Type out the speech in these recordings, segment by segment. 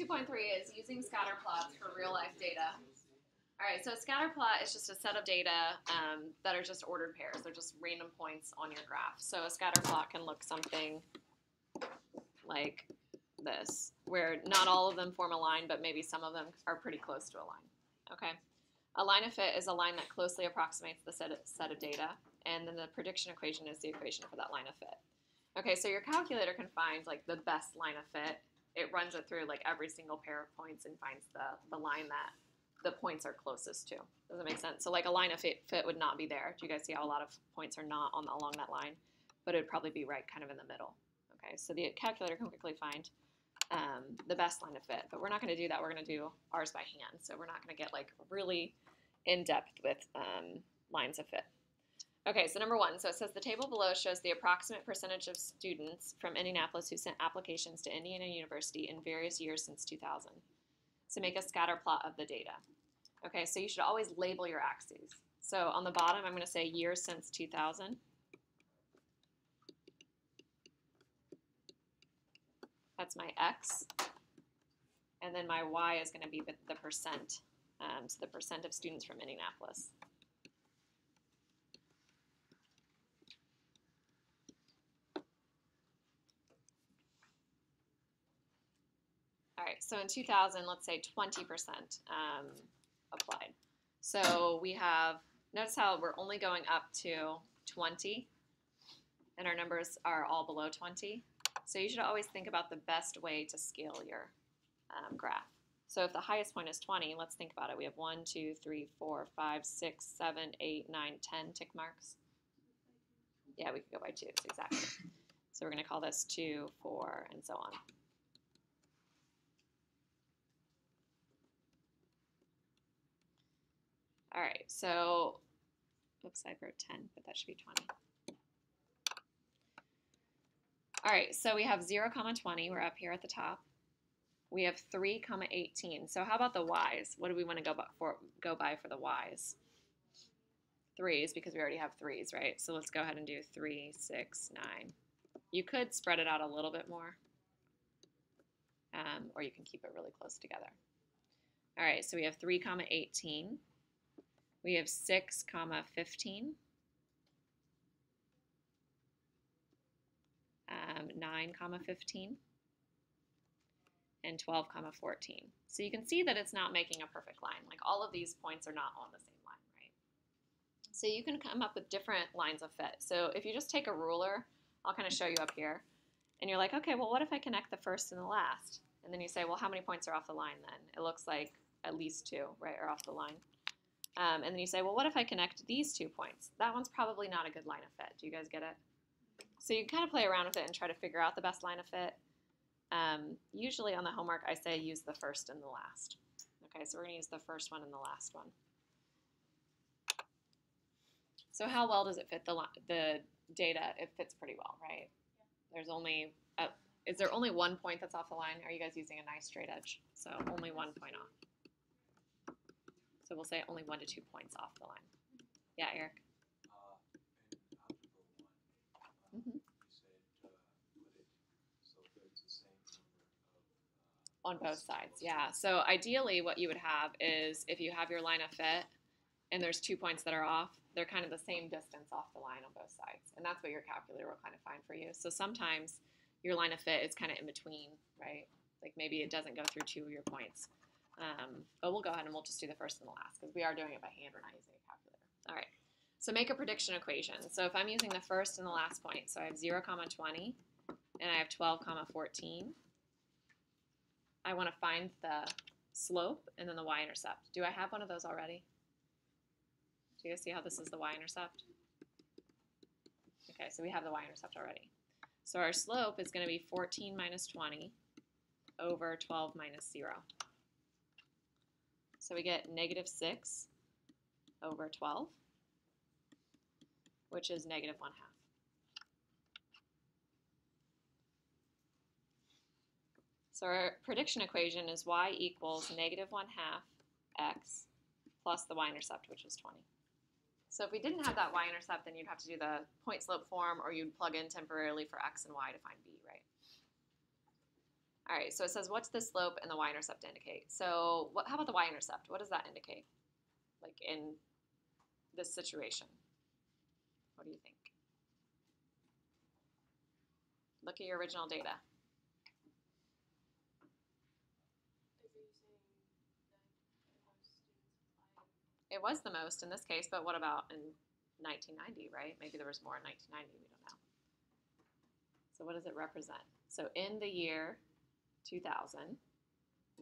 2.3 is using scatter plots for real life data. All right, so a scatter plot is just a set of data um, that are just ordered pairs. They're just random points on your graph. So a scatter plot can look something like this, where not all of them form a line, but maybe some of them are pretty close to a line. Okay. A line of fit is a line that closely approximates the set of, set of data, and then the prediction equation is the equation for that line of fit. Okay, so your calculator can find like the best line of fit. It runs it through like every single pair of points and finds the, the line that the points are closest to. Does that make sense? So like a line of fit, fit would not be there. Do you guys see how a lot of points are not on the, along that line? But it would probably be right kind of in the middle. Okay, so the calculator can quickly find um, the best line of fit, but we're not going to do that. We're going to do ours by hand. So we're not going to get like really in depth with um, lines of fit. Okay, so number one, so it says the table below shows the approximate percentage of students from Indianapolis who sent applications to Indiana University in various years since 2000. So make a scatter plot of the data. Okay, so you should always label your axes. So on the bottom, I'm going to say years since 2000. That's my x. And then my y is going to be the, the percent. Um, so the percent of students from Indianapolis. Right, so in 2000, let's say 20% um, applied. So we have, notice how we're only going up to 20, and our numbers are all below 20. So you should always think about the best way to scale your um, graph. So if the highest point is 20, let's think about it. We have 1, 2, 3, 4, 5, 6, 7, 8, 9, 10 tick marks. Yeah, we could go by twos, exactly. So we're going to call this 2, 4, and so on. All right, so, oops, I wrote 10, but that should be 20. All right, so we have 0, comma 20. We're up here at the top. We have 3, comma 18. So how about the y's? What do we want to go by for, go by for the y's? Threes, because we already have threes, right? So let's go ahead and do 3, 6, 9. You could spread it out a little bit more, um, or you can keep it really close together. All right, so we have 3, comma 18. We have 6 comma 15, um, 9 comma 15, and 12 comma 14. So you can see that it's not making a perfect line. Like all of these points are not on the same line, right? So you can come up with different lines of fit. So if you just take a ruler, I'll kind of show you up here, and you're like, okay, well, what if I connect the first and the last? And then you say, well, how many points are off the line then? It looks like at least two, right, are off the line. Um, and then you say, well, what if I connect these two points? That one's probably not a good line of fit. Do you guys get it? So you kind of play around with it and try to figure out the best line of fit. Um, usually on the homework, I say use the first and the last. Okay, so we're going to use the first one and the last one. So how well does it fit the, the data? It fits pretty well, right? There's only, a, is there only one point that's off the line? Are you guys using a nice straight edge? So only one point off. So we'll say only one to two points off the line. Yeah, Eric. Uh, mm-hmm. on both sides, yeah. So ideally, what you would have is if you have your line of fit and there's two points that are off, they're kind of the same distance off the line on both sides. And that's what your calculator will kind of find for you. So sometimes your line of fit is kind of in between, right? Like maybe it doesn't go through two of your points. Um, but we'll go ahead and we'll just do the first and the last because we are doing it by hand. We're not using a calculator. All right. So make a prediction equation. So if I'm using the first and the last point, so I have 0, comma 20, and I have 12, comma 14. I want to find the slope and then the y-intercept. Do I have one of those already? Do you guys see how this is the y-intercept? Okay, so we have the y-intercept already. So our slope is going to be 14 minus 20 over 12 minus 0. So we get negative 6 over 12, which is negative 1 half. So our prediction equation is y equals negative 1 half x plus the y-intercept, which is 20. So if we didn't have that y-intercept, then you'd have to do the point slope form or you'd plug in temporarily for x and y to find b, right? All right, so it says, what's the slope and the y-intercept indicate? So what, how about the y-intercept? What does that indicate? Like in this situation? What do you think? Look at your original data. It was the most in this case, but what about in 1990, right? Maybe there was more in 1990, we don't know. So what does it represent? So in the year 2000,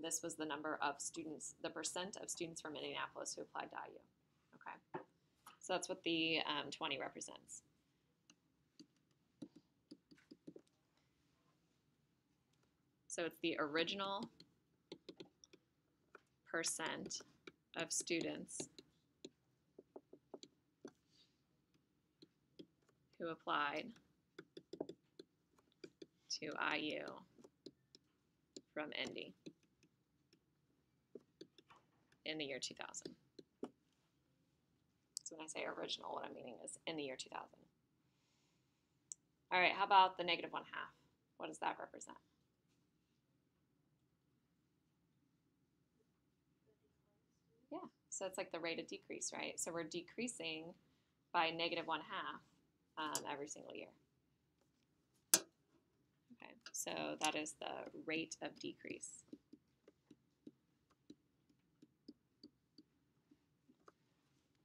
this was the number of students, the percent of students from Indianapolis who applied to IU. Okay, so that's what the um, 20 represents. So it's the original percent of students who applied to IU from Indy in the year 2000. So when I say original, what I'm meaning is in the year 2000. All right, how about the negative one half? What does that represent? Yeah, so it's like the rate of decrease, right? So we're decreasing by negative one half um, every single year. So that is the rate of decrease.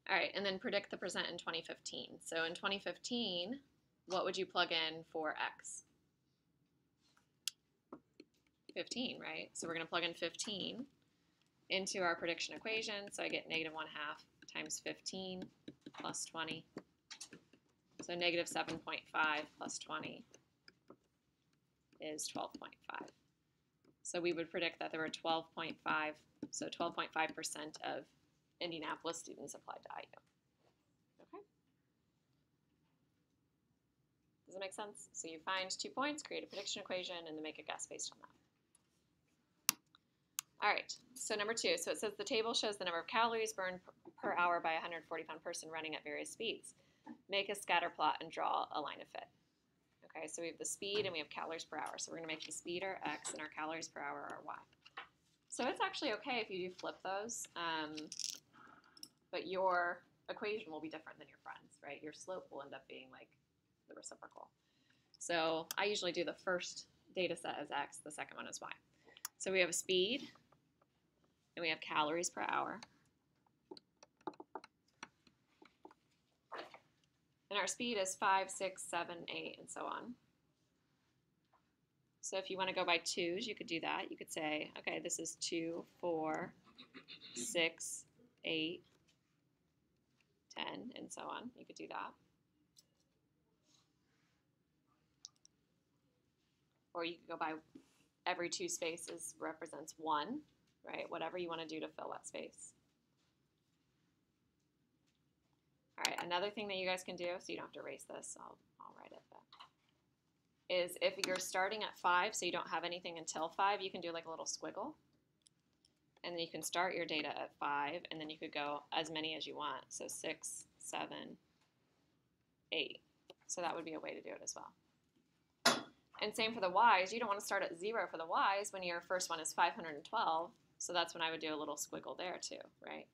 All right, and then predict the percent in 2015. So in 2015, what would you plug in for x? 15, right? So we're going to plug in 15 into our prediction equation. So I get negative 1 half times 15 plus 20. So negative 7.5 plus 20 is 12.5. So we would predict that there were 12.5, so 12.5% of Indianapolis students applied to IU. Okay? Does it make sense? So you find two points, create a prediction equation, and then make a guess based on that. All right, so number two. So it says the table shows the number of calories burned per hour by a 140 pound person running at various speeds. Make a scatter plot and draw a line of fit. Okay, so we have the speed and we have calories per hour. So we're going to make the speed our x and our calories per hour our y. So it's actually okay if you do flip those, um, but your equation will be different than your friend's, right? Your slope will end up being like the reciprocal. So I usually do the first data set as x, the second one as y. So we have a speed, and we have calories per hour. And our speed is 5, 6, 7, 8, and so on. So if you want to go by twos, you could do that. You could say, okay, this is 2, 4, 6, 8, 10, and so on. You could do that. Or you could go by every two spaces represents 1, right? Whatever you want to do to fill that space. All right, another thing that you guys can do, so you don't have to erase this, I'll, I'll write it, is if you're starting at 5, so you don't have anything until 5, you can do like a little squiggle. And then you can start your data at 5, and then you could go as many as you want. So 6, 7, 8. So that would be a way to do it as well. And same for the y's. You don't want to start at 0 for the y's when your first one is 512. So that's when I would do a little squiggle there too, right?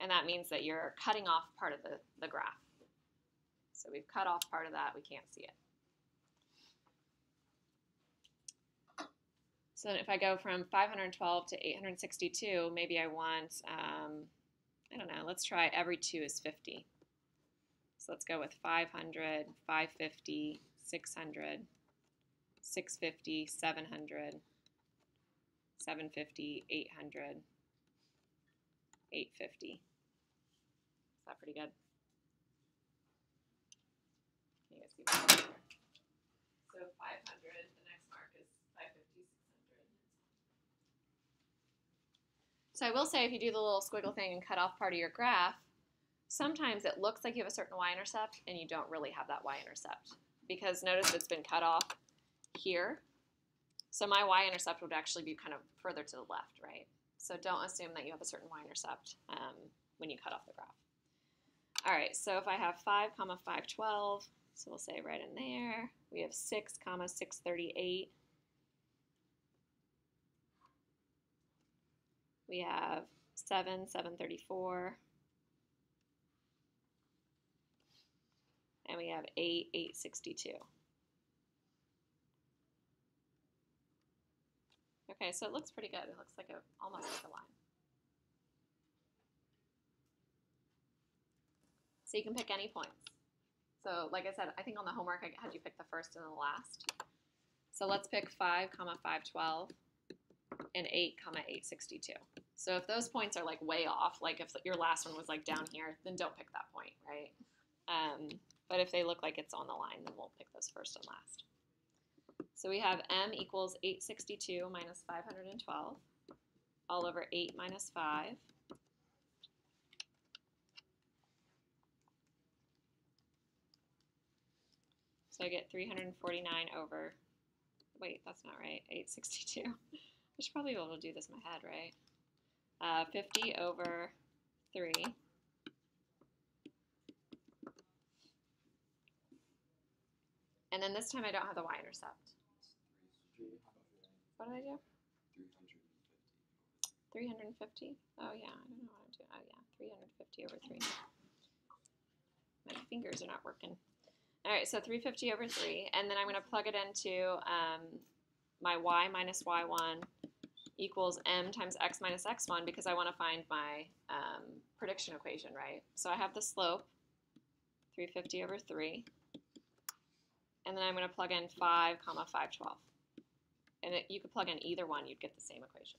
And that means that you're cutting off part of the, the graph. So we've cut off part of that, we can't see it. So if I go from 512 to 862, maybe I want, um, I don't know, let's try every two is 50. So let's go with 500, 550, 600, 650, 700, 750, 800, 850. That pretty good? Can you guys see? So 500, the next mark is 550, 600. So I will say if you do the little squiggle thing and cut off part of your graph, sometimes it looks like you have a certain y-intercept and you don't really have that y-intercept. Because notice it's been cut off here. So my y-intercept would actually be kind of further to the left, right? So don't assume that you have a certain y-intercept um, when you cut off the graph. All right, so if I have 5 comma 512, so we'll say right in there, we have 6 comma 638. We have 7, 734. And we have 8, 862. Okay, so it looks pretty good. It looks like a, almost like a line. So you can pick any points. So like I said, I think on the homework I had you pick the first and the last. So let's pick 5, comma 512 and 8, comma 862. So if those points are like way off, like if your last one was like down here, then don't pick that point, right? Um, but if they look like it's on the line, then we'll pick those first and last. So we have m equals 862 minus 512 all over 8 minus 5. So I get 349 over, wait, that's not right, 862. I should probably be able to do this in my head, right? Uh, 50 over 3. And then this time I don't have the y-intercept. What did I do? 350? Oh, yeah, I don't know what I'm doing. Oh, yeah, 350 over 3. My fingers are not working. All right, so 350 over 3, and then I'm going to plug it into um, my y minus y1 equals m times x minus x1 because I want to find my um, prediction equation, right? So I have the slope, 350 over 3, and then I'm going to plug in 5 comma 512. And it, you could plug in either one, you'd get the same equation.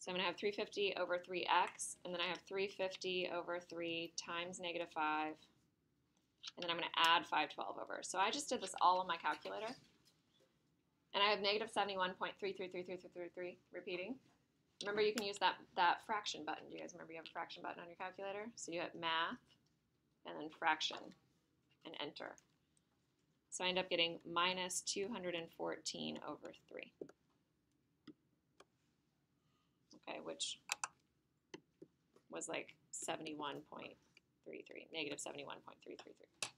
So I'm going to have 350 over 3x, and then I have 350 over 3 times negative 5, and then I'm going to add 512 over. So I just did this all on my calculator. And I have negative 71.333333 repeating. Remember, you can use that, that fraction button. Do you guys remember you have a fraction button on your calculator? So you hit math, and then fraction, and enter. So I end up getting minus 214 over 3 okay, which was like 71.33, negative 71.333.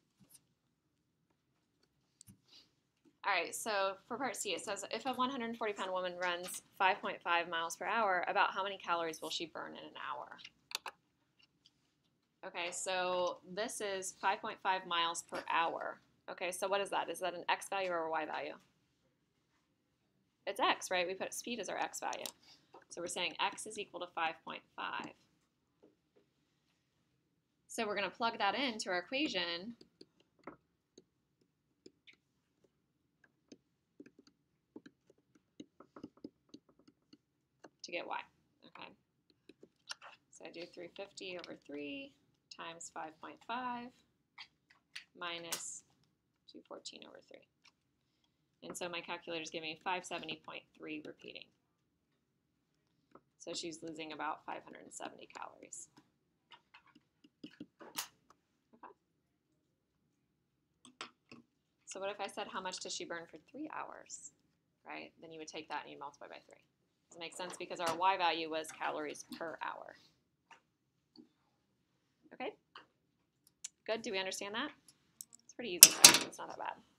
All right, so for part C, it says if a 140 pound woman runs 5.5 miles per hour, about how many calories will she burn in an hour? Okay, so this is 5.5 miles per hour. Okay, so what is that? Is that an x value or a y value? It's x, right? We put speed as our x value. So we're saying x is equal to 5.5. So we're going to plug that into our equation. to get y. Okay. So I do 350 over 3 times 5.5 minus 214 over 3. And so my calculator is giving me 570.3 repeating. So she's losing about 570 calories. Okay. So what if I said how much does she burn for three hours, right? Then you would take that and you multiply by three. Does it make sense? Because our y value was calories per hour. Okay? Good, do we understand that? It's pretty easy it's not that bad.